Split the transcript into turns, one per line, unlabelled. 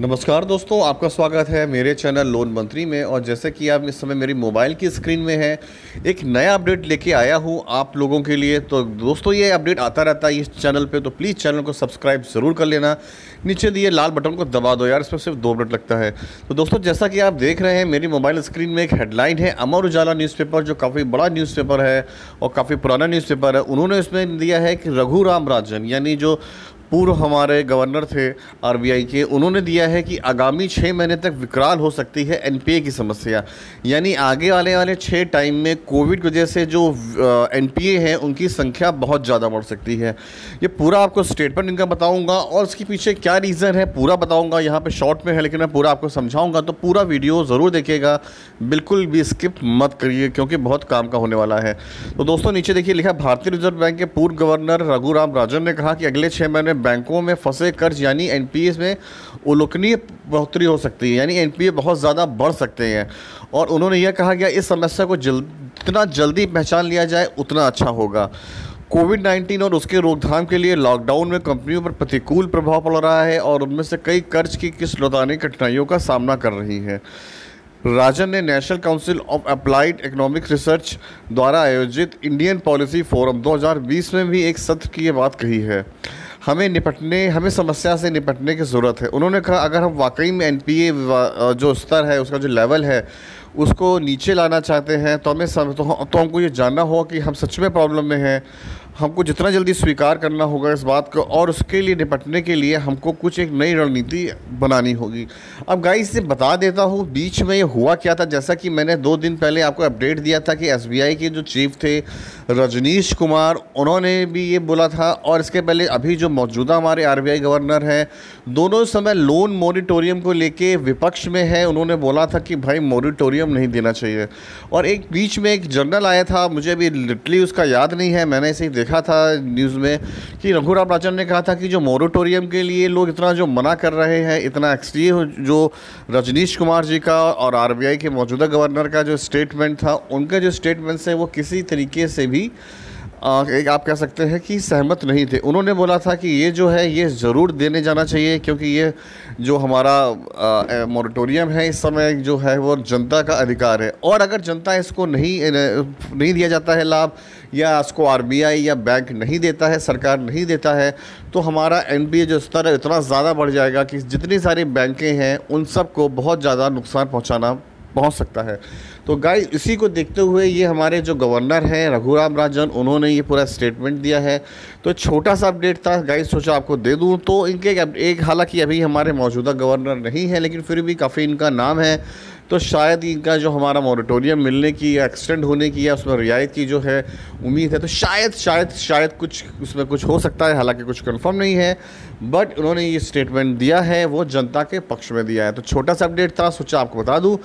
नमस्कार दोस्तों, आपका स्वागत है मेरे चैनल लोन मंत्री में। और जैसे कि आप इस समय मेरी मोबाइल की स्क्रीन में है, एक नया अपडेट लेके आया हूँ आप लोगों के लिए। तो दोस्तों, ये अपडेट आता रहता है इस चैनल पे तो प्लीज़ चैनल को सब्सक्राइब ज़रूर कर लेना। नीचे दिए लाल बटन को दबा दो यार, इसमें सिर्फ़ दो मिनट लगता है। तो दोस्तों, जैसा कि आप देख रहे हैं, मेरी मोबाइल स्क्रीन में एक हेडलाइन है, अमर उजाला न्यूज़पेपर, जो काफ़ी बड़ा न्यूज़पेपर है और काफ़ी पुराना न्यूज़पेपर है। उन्होंने इसमें दिया है कि रघु राम राजन, यानी जो पूर्व हमारे गवर्नर थे आरबीआई के, उन्होंने दिया है कि आगामी छः महीने तक विकराल हो सकती है एनपीए की समस्या। यानी आगे वाले वाले छः टाइम में कोविड की वजह से जो एनपीए हैं, उनकी संख्या बहुत ज़्यादा बढ़ सकती है। ये पूरा आपको स्टेटमेंट इनका बताऊँगा, और उसके पीछे क्या रीज़न है, पूरा बताऊँगा। यहाँ पर शॉर्ट में है, लेकिन मैं पूरा आपको समझाऊँगा तो पूरा वीडियो ज़रूर देखिएगा। बिल्कुल भी स्किप मत करिए, क्योंकि बहुत काम का होने वाला है। तो दोस्तों, नीचे देखिए, लिखा भारतीय रिज़र्व बैंक के पूर्व गवर्नर रघुराम राजन ने कहा कि अगले छः महीने बैंकों में फंसे कर्ज, यानी एनपीए में उल्लेखनीय बढ़ोतरी हो सकती है, यानी एनपीए बहुत ज़्यादा बढ़ सकते हैं। और उन्होंने यह कहा गया, इस समस्या को जल्द, जितना जल्दी पहचान लिया जाए, उतना अच्छा होगा। कोविड 19 और उसके रोकथाम के लिए लॉकडाउन में कंपनियों पर प्रतिकूल प्रभाव पड़ रहा है और उनमें से कई कर्ज की किस्त लौटाने कठिनाइयों का सामना कर रही है। राजन ने National Council of Applied Economic Research द्वारा आयोजित इंडियन पॉलिसी फोरम 2020 में भी एक सत्र की ये बात कही है। हमें निपटने, हमें समस्या से निपटने की ज़रूरत है। उन्होंने कहा, अगर हम वाकई में एनपीए जो स्तर है, उसका जो लेवल है उसको नीचे लाना चाहते हैं तो हमें सम, तो, तो हमको ये जानना होगा कि हम सच में प्रॉब्लम में हैं। हमको जितना जल्दी स्वीकार करना होगा इस बात को और उसके लिए निपटने के लिए हमको कुछ एक नई रणनीति बनानी होगी। अब गाइस से बता देता हूँ बीच में ये हुआ क्या था? जैसा कि मैंने दो दिन पहले आपको अपडेट दिया था कि एसबीआई के जो चीफ थे रजनीश कुमार उन्होंने भी ये बोला था और इसके पहले अभी जो मौजूदा हमारे आरबीआई गवर्नर हैं दोनों समय लोन मोरिटोरियम को लेके विपक्ष में है। उन्होंने बोला था कि भाई मोरिटोरियम नहीं देना चाहिए। और एक बीच में एक जर्नल आया था, मुझे अभी लिटली उसका याद नहीं है, मैंने इसे देखा देखा था न्यूज़ में कि रघुराम राजन ने कहा था कि जो मोरिटोरियम के लिए लोग इतना जो मना कर रहे हैं, इतना एक्सट्री जो रजनीश कुमार जी का और आरबीआई के मौजूदा गवर्नर का जो स्टेटमेंट था, उनका जो स्टेटमेंट्स हैं, वो किसी तरीके से भी एक आप कह सकते हैं कि सहमत नहीं थे। उन्होंने बोला था कि ये जो है, ये ज़रूर देने जाना चाहिए, क्योंकि ये जो हमारा मोरिटोरियम है इस समय जो है, वो जनता का अधिकार है। और अगर जनता इसको नहीं नहीं दिया जाता है लाभ, या इसको आरबीआई या बैंक नहीं देता है, सरकार नहीं देता है तो हमारा एनबीए जो स्तर है, इतना ज़्यादा बढ़ जाएगा कि जितनी सारी बैंकें हैं, उन सबको बहुत ज़्यादा नुकसान पहुँचाना पहुँच सकता है। तो गाइस इसी को देखते हुए ये हमारे जो गवर्नर हैं, रघुराम राजन, उन्होंने ये पूरा स्टेटमेंट दिया है। तो छोटा सा अपडेट था। गाइस सोचा, आपको दे दूँ तो इनके एक, हालाँकि अभी हमारे मौजूदा गवर्नर नहीं है, लेकिन फिर भी काफ़ी इनका नाम है। तो शायद इनका जो हमारा मॉरिटोरियम मिलने की या एक्सटेंड होने की या उसमें रियायत की जो है उम्मीद है तो शायद शायद शायद कुछ उसमें कुछ हो सकता है। हालाँकि कुछ कंफर्म नहीं है बट उन्होंने ये स्टेटमेंट दिया है, वो जनता के पक्ष में दिया है। तो छोटा सा अपडेट था, सोचा, आपको बता दूँ।